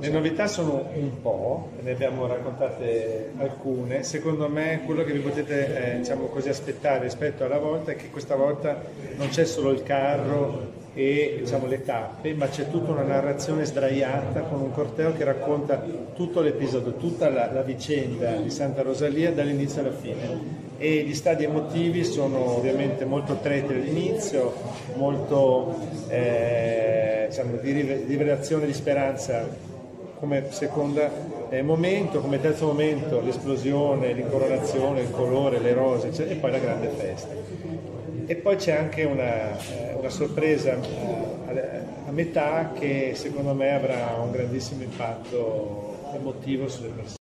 Le novità sono un po', ne abbiamo raccontate alcune. Secondo me quello che vi potete eh, diciamo così, aspettare rispetto alla volta è che questa volta non c'è solo il carro e diciamo, le tappe, ma c'è tutta una narrazione sdraiata con un corteo che racconta tutto l'episodio, tutta la, la vicenda di Santa Rosalia dall'inizio alla fine. E gli stadi emotivi sono ovviamente molto stretti all'inizio, molto eh, diciamo, di rivelazione di speranza come secondo eh, momento, come terzo momento l'esplosione, l'incoronazione, il colore, le rose cioè, e poi la grande festa. E poi c'è anche una, eh, una sorpresa eh, a metà che secondo me avrà un grandissimo impatto emotivo sulle persone.